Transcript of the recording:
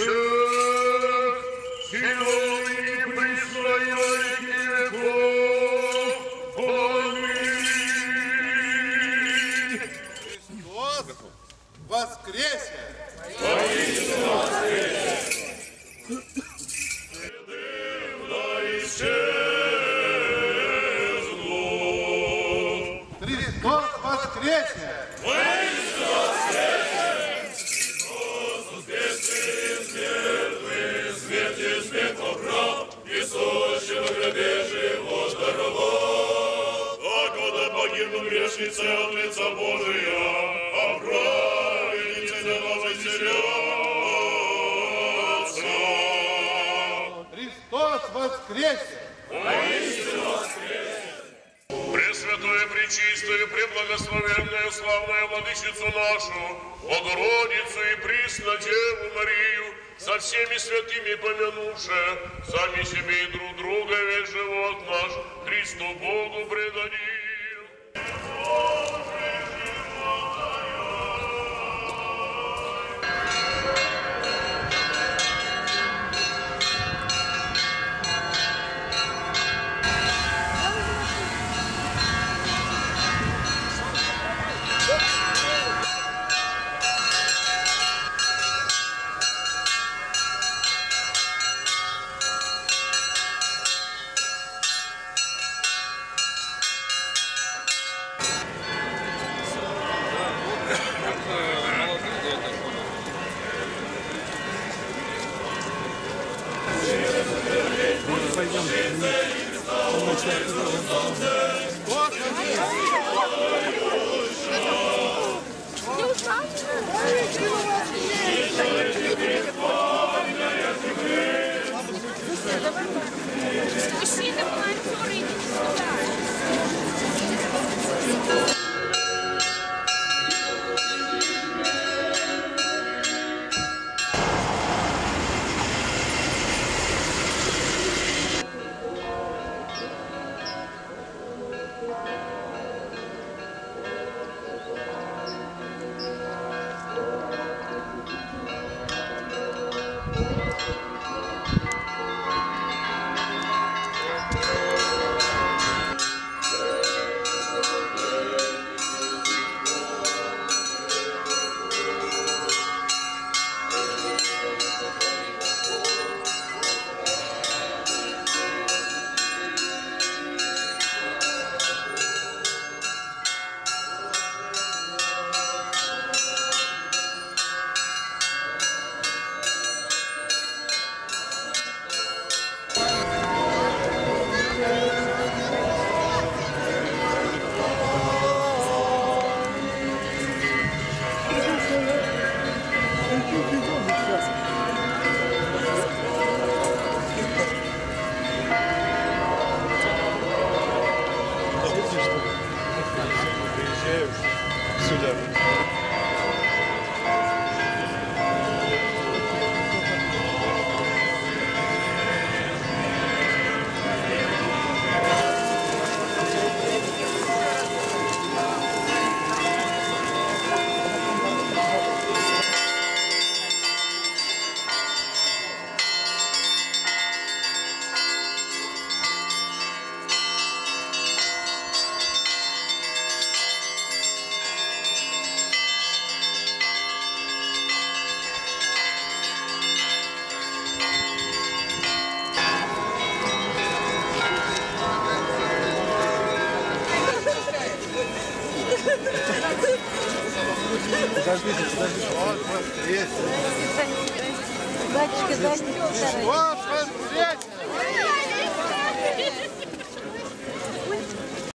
всех, силой и престоянки веков. Аминь. Христос воскресе! Воистину воскресе! Дымно исчезло. Христос воскресе! Грешницы от лица Божия, а праведницы не возвеселятся. Христос воскресе! Пресвятую, Пречистую, Преблагословенную, Славную Владычицу нашу, Богородицу и Присно Деву Марию, со всеми святыми помянувши, сами себе и друг друга весь живот наш Христу Богу предадим. Oh! Nie uznajmy! что приезжаю сюда. Подождите, подождите. Вот воскресе! Батюшка, дайте Вот воскресе!